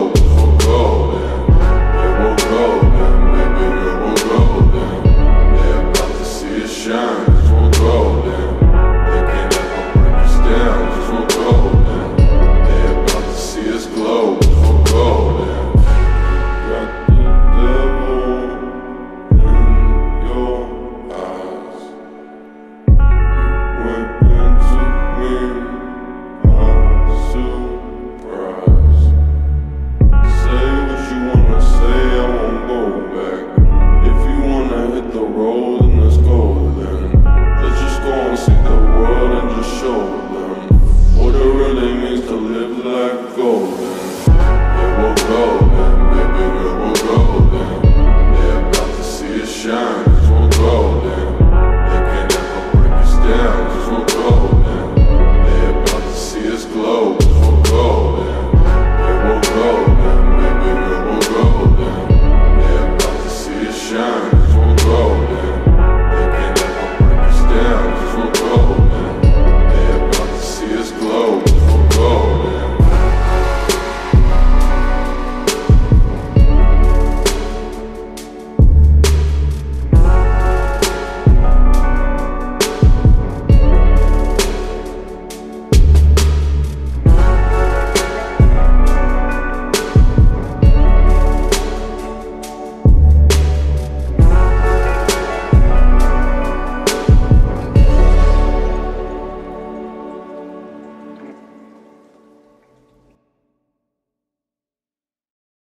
Show!